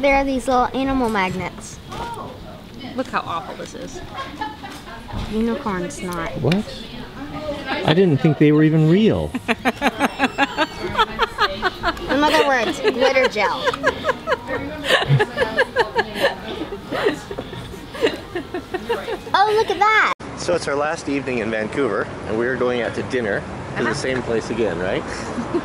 there are these little animal magnets. Look how awful this is. Unicorn's not. What? I didn't think they were even real. In other words, glitter gel. oh, look at that. So it's our last evening in Vancouver, and we are going out to dinner to the uh-huh. same place again, right?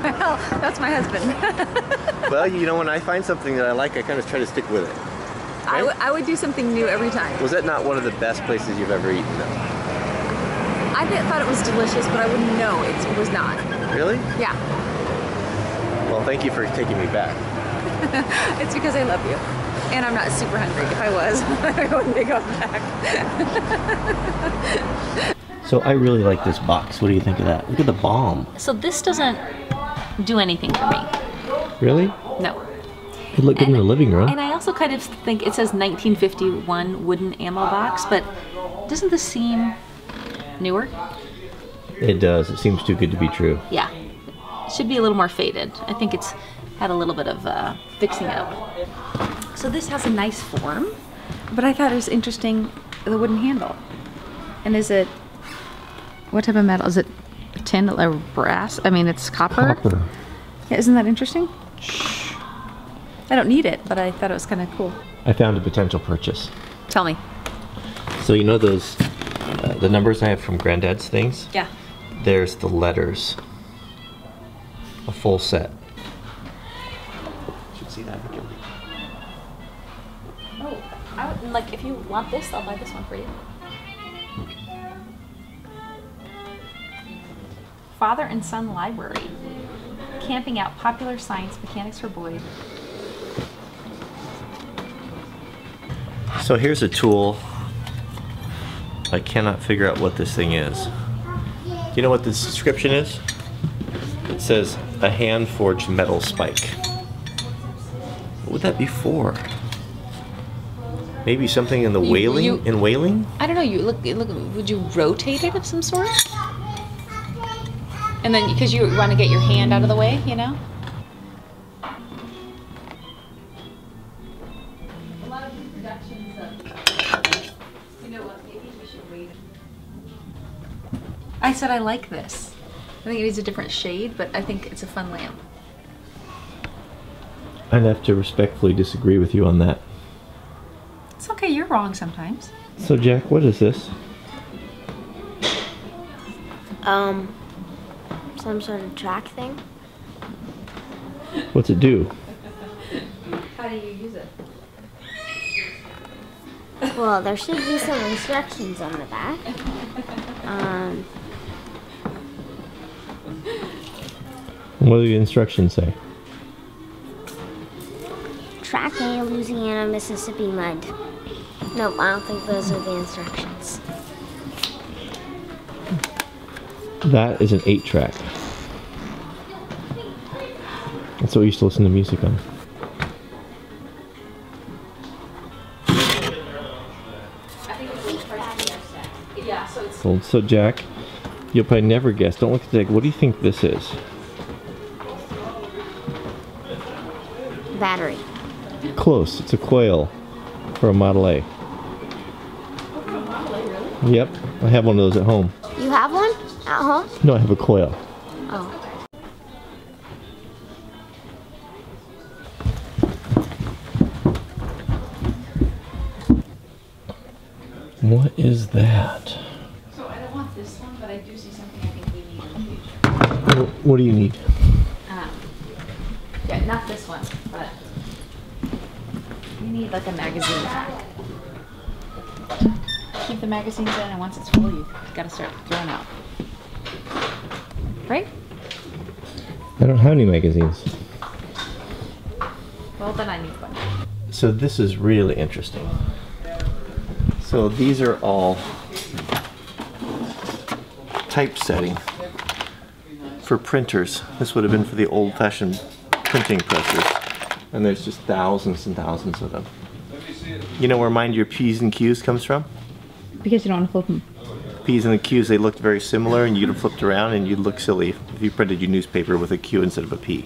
Well, that's my husband. well, you know, when I find something that I like, I kind of try to stick with it. I, w- I would do something new every time. Was that not one of the best places you've ever eaten, though? I th- thought it was delicious, but I wouldn't know it, it was not. Really? Yeah, Well, thank you for taking me back. it's because I love you. And I'm not super hungry. If I was, I wouldn't be going back. So I really like this box. What do you think of that? Look at the bomb. So this doesn't do anything for me. Really? No. It looked good in the living room. And I also kind of think it says 1951 wooden ammo box, but doesn't this seem newer? It does. It seems too good to be true. Yeah. Should be a little more faded. I think it's had a little bit of uh, fixing up. So this has a nice form, but I thought it was interesting the wooden handle. And is it what type of metal? Is it tin or brass? I mean, it's copper. Copper. Yeah, isn't that interesting? I don't need it, but I thought it was kind of cool. I found a potential purchase. Tell me. So you know those, uh, the numbers I have from Granddad's things? Yeah. There's the letters. A full set. Should see that. Oh, I would, like if you want this, I'll buy this one for you. Father and Son Library. Camping out popular science mechanics for boys. So here's a tool. I cannot figure out what this thing is. Do you know what this description is? It says a hand forged metal spike. What would that be for? Maybe something in the You- whaling? you- in whaling? I don't know. You look. Look. Would you rotate it of some sort? And then, because you want to get your hand out of the way, you know. Said I like this. I think it needs a different shade, but I think it's a fun lamp. I'd have to respectfully disagree with you on that. It's okay. You're wrong sometimes. So Jack, what is this? Um, some sort of track thing. What's it do? How do you use it? Well, there should be some instructions on the back. Um, What do the instructions say? track A, Louisiana, Mississippi mud. Nope, I don't think those are the instructions. That is an 8 track. That's what we used to listen to music on. Yeah. So. Well, so Jack, you'll probably never guess. Don't look at Jack. What do you think this is? Battery. Close. It's a coil for a Model A. Yep, I have one of those at home. You have one at home? No, I have a coil. Oh. What is that? So I don't want this one, but I do see something I think we need in the future. What do you need? Not this one, but you need like a magazine pack. Keep the magazines in, and once it's full, you've got to start throwing out. Right? I don't have any magazines. Well, then I need one. So this is really interesting. So these are all typesetting for printers. This would have been for the old-fashioned printing presses. And there's just thousands and thousands of them. You know where mind your P's and Q's comes from? Because you don't want to flip them. P's and the Q's, they looked very similar and you'd have flipped around and you'd look silly if you printed your newspaper with a Q instead of a P.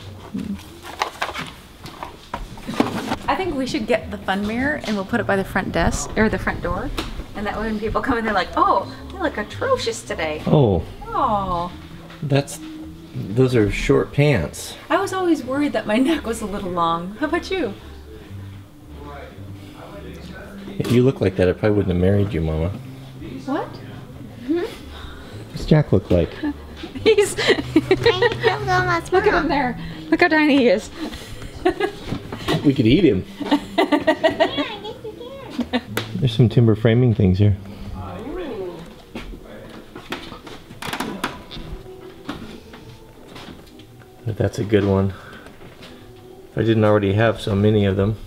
I think we should get the fun mirror and we'll put it by the front desk or the front door. And that way when people come in, they're like, oh, they look atrocious today. Oh, Oh. that's those are short pants. I was always worried that my neck was a little long. How about you? If you look like that, I probably wouldn't have married you, Mama. What? Hmm? What's Jack look like? He's. Look Look at him there. Look how tiny he is. We could eat him. There's some timber framing things here. But that's a good one. I didn't already have so many of them.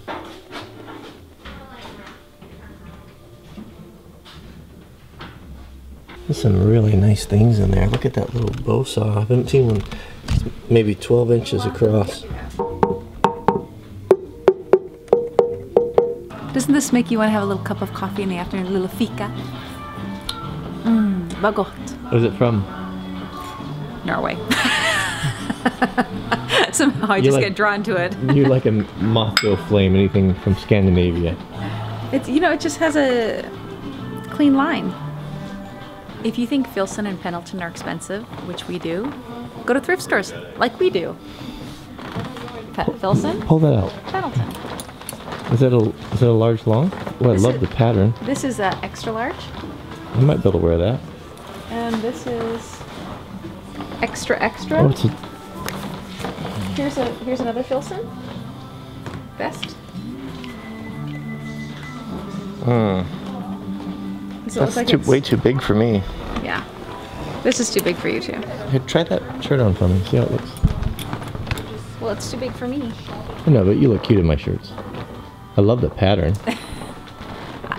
There's some really nice things in there. Look at that little bow saw. I haven't seen one. It's maybe 12 inches across. Doesn't this make you want to have a little cup of coffee in the afternoon, a little fika? Mmm, bagot. Where's it from? Norway. Somehow I You just like- get drawn to it. you like a a flame, anything from Scandinavia. It's you know, it just has a clean line. If you think Filson and Pendleton are expensive, which we do, go to thrift stores like we do. Pe- Filson, Pull that out. Pendleton. Is that a is that a large long? Oh, I love is- the pattern. This is uh, extra large, I might be able to wear that. and this is extra extra. Oh, it's a, Here's a here's another Filson. Best. mm, Does it look that's like too, way too big for me. Yeah. This is too big for you too. Here, try that shirt on for me. See how it looks. Well, it's too big for me. I know, but you look cute in my shirts. I love the pattern.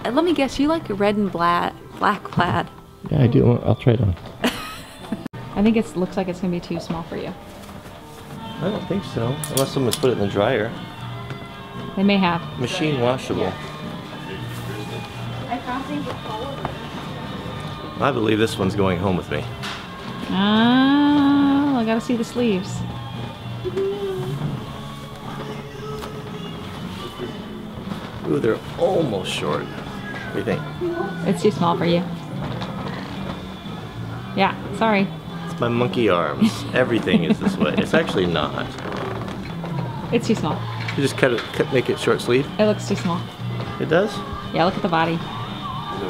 Uh, let me guess, you like red and black black plaid. Yeah, I do. I'll try it on. I think it looks like it's gonna be too small for you. I don't think so. Unless someone's put it in the dryer. They may have. Machine washable. I can't think of color. I believe this one's going home with me. Oh, I gotta see the sleeves. Ooh, they're almost short. What do you think? It's too small for you. Yeah, sorry. It's my monkey arms. Everything is this way. It's actually not. It's too small. You just cut it, cut, make it short sleeve. It looks too small. It does. Yeah, look at the body.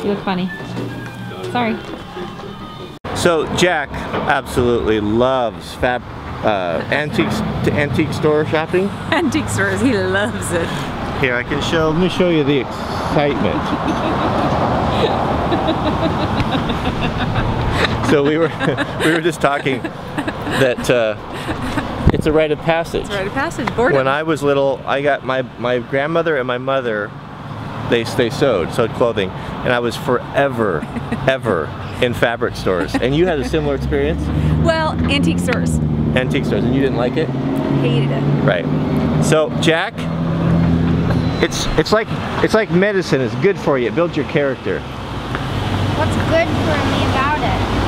You look funny. Sorry. So Jack absolutely loves fab uh, antiques antique store shopping. Antique stores, he loves it. Here I can show. Let me show you the excitement. so we were we were just talking that uh, it's a rite of passage. Rite of passage. Boredom. When I was little, I got my my grandmother and my mother. They they sewed sewed clothing, and I was forever, ever in fabric stores. And you had a similar experience, well, antique stores. antique stores, and you didn't like it, Hated it. right? So Jack, it's it's like it's like medicine. It's good for you. It builds your character. What's good for me about it?